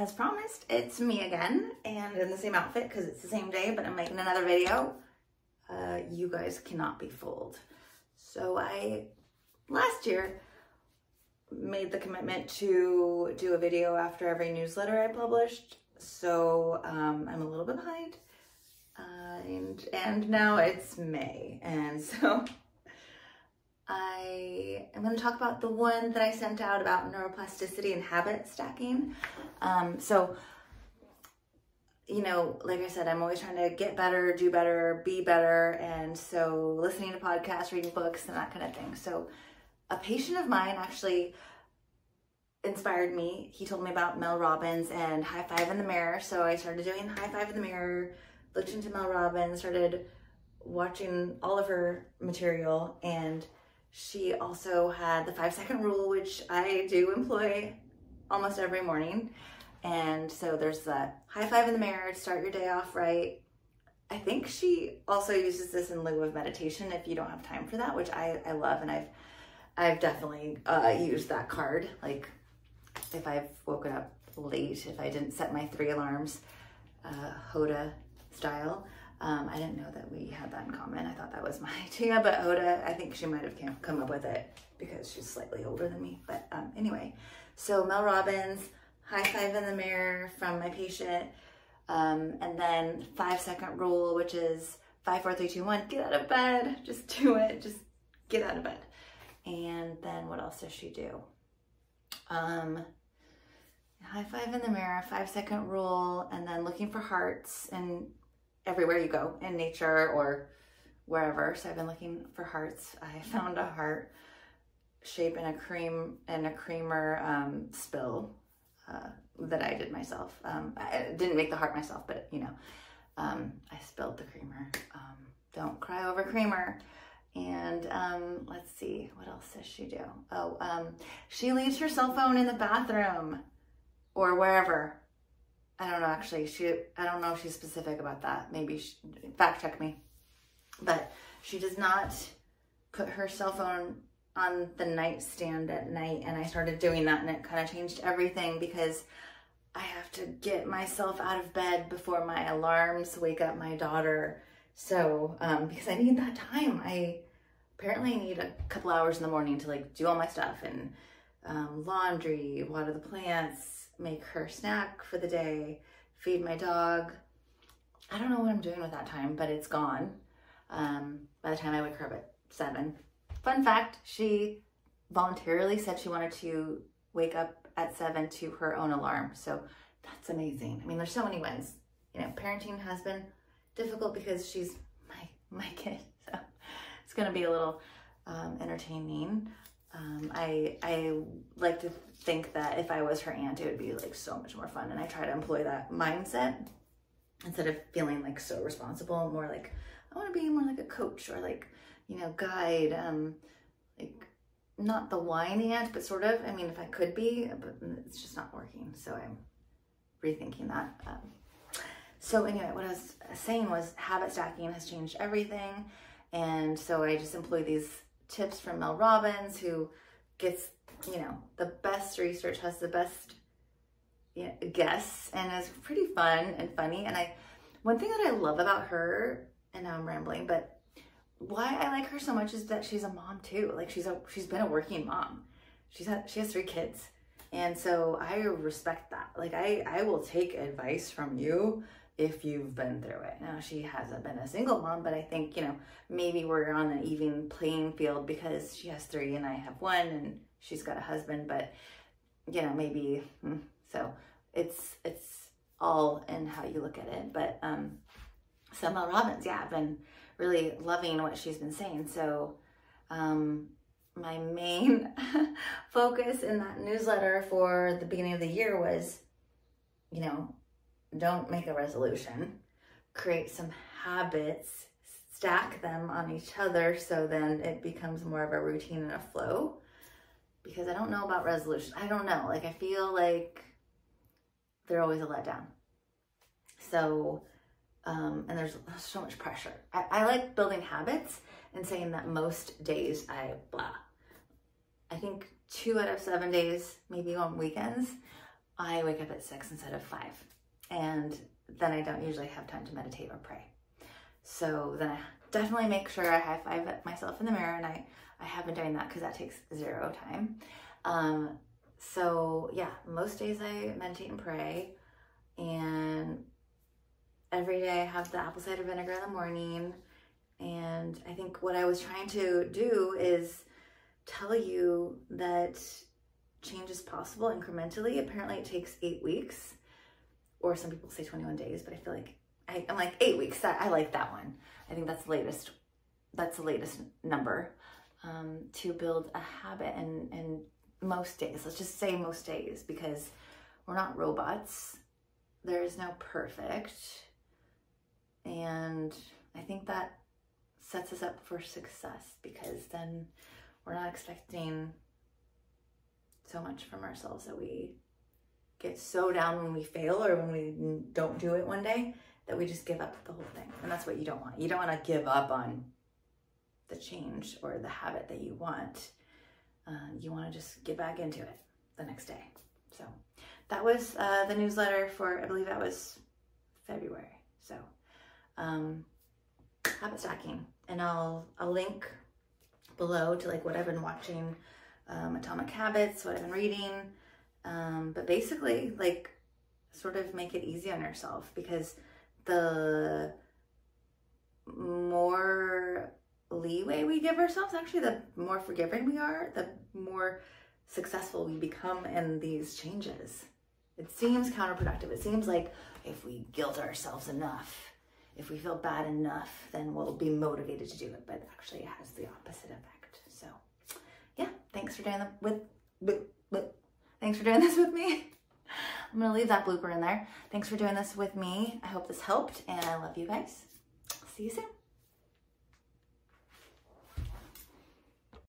as promised, it's me again and in the same outfit because it's the same day, but I'm making another video. Uh, you guys cannot be fooled. So I, last year, made the commitment to do a video after every newsletter I published. So um, I'm a little bit behind. Uh, and, and now it's May. And so I am going to talk about the one that I sent out about neuroplasticity and habit stacking. Um, so, you know, like I said, I'm always trying to get better, do better, be better. And so listening to podcasts, reading books, and that kind of thing. So a patient of mine actually inspired me. He told me about Mel Robbins and High Five in the Mirror. So I started doing High Five in the Mirror, looked into Mel Robbins, started watching all of her material and she also had the five second rule, which I do employ almost every morning. And so there's the high five in the mirror to start your day off right. I think she also uses this in lieu of meditation if you don't have time for that, which I, I love. And I've, I've definitely uh, used that card. Like if I've woken up late, if I didn't set my three alarms, uh, Hoda style, um, I didn't know that we had that in common. I thought that was my idea, but Hoda, I think she might have come up with it because she's slightly older than me. But um, anyway, so Mel Robbins, high five in the mirror from my patient, um, and then five second rule, which is five, four, three, two, one, get out of bed, just do it, just get out of bed. And then what else does she do? Um, high five in the mirror, five second rule, and then looking for hearts and everywhere you go in nature or wherever. So I've been looking for hearts. I found a heart shape in a cream and a creamer um, spill uh, that I did myself. Um, I didn't make the heart myself, but you know, um, I spilled the creamer. Um, don't cry over creamer. And um, let's see, what else does she do? Oh, um, she leaves her cell phone in the bathroom or wherever I don't know actually. She I don't know if she's specific about that. Maybe she, fact check me. But she does not put her cell phone on the nightstand at night and I started doing that and it kind of changed everything because I have to get myself out of bed before my alarms wake up my daughter. So, um, because I need that time. I apparently need a couple hours in the morning to like do all my stuff and um, laundry, water the plants, make her snack for the day, feed my dog. I don't know what I'm doing with that time, but it's gone um, by the time I wake her up at seven. Fun fact, she voluntarily said she wanted to wake up at seven to her own alarm. So that's amazing. I mean, there's so many wins. You know, parenting has been difficult because she's my, my kid. So it's going to be a little um, entertaining. Um, I, I like to think that if I was her aunt, it would be like so much more fun. And I try to employ that mindset instead of feeling like so responsible, more like I want to be more like a coach or like, you know, guide, um, like not the whiny aunt, but sort of, I mean, if I could be, but it's just not working. So I'm rethinking that. Um, so anyway, what I was saying was habit stacking has changed everything. And so I just employ these tips from Mel Robbins, who gets, you know, the best research, has the best you know, guests, and is pretty fun and funny. And I, one thing that I love about her, and now I'm rambling, but why I like her so much is that she's a mom too. Like she's a, she's been a working mom. She's had, she has three kids. And so I respect that. Like I, I will take advice from you if you've been through it. Now, she hasn't been a single mom, but I think, you know, maybe we're on an even playing field because she has three and I have one and she's got a husband, but, you know, maybe, hmm, so it's, it's all in how you look at it. But, um, so Mel Robbins, yeah, I've been really loving what she's been saying. So, um, my main focus in that newsletter for the beginning of the year was, you know, don't make a resolution. Create some habits, stack them on each other so then it becomes more of a routine and a flow. Because I don't know about resolution. I don't know. Like I feel like they're always a letdown. So, um, and there's so much pressure. I, I like building habits and saying that most days I blah. Think two out of seven days, maybe on weekends, I wake up at six instead of five. And then I don't usually have time to meditate or pray. So then I definitely make sure I high five myself in the mirror and I, I have been doing that because that takes zero time. Um, so yeah, most days I meditate and pray and every day I have the apple cider vinegar in the morning. And I think what I was trying to do is tell you that change is possible incrementally. Apparently it takes eight weeks or some people say 21 days, but I feel like I, am like eight weeks. I, I, like that one. I think that's the latest. That's the latest number um, to build a habit and, and most days. Let's just say most days because we're not robots. There is no perfect. And I think that sets us up for success because then we're not expecting so much from ourselves that we get so down when we fail or when we don't do it one day that we just give up the whole thing. And that's what you don't want. You don't want to give up on the change or the habit that you want. Uh, you want to just get back into it the next day. So that was uh, the newsletter for, I believe that was February. So um, habit stacking. And I'll, I'll link below to like what I've been watching, um, Atomic Habits, what I've been reading. Um, but basically, like, sort of make it easy on yourself because the more leeway we give ourselves, actually, the more forgiving we are, the more successful we become in these changes. It seems counterproductive. It seems like if we guilt ourselves enough, if we feel bad enough, then we'll be motivated to do it. But actually, it has the opposite effect. So, yeah, thanks for doing that with, with, with thanks for doing this with me. I'm gonna leave that blooper in there. Thanks for doing this with me. I hope this helped, and I love you guys. See you soon.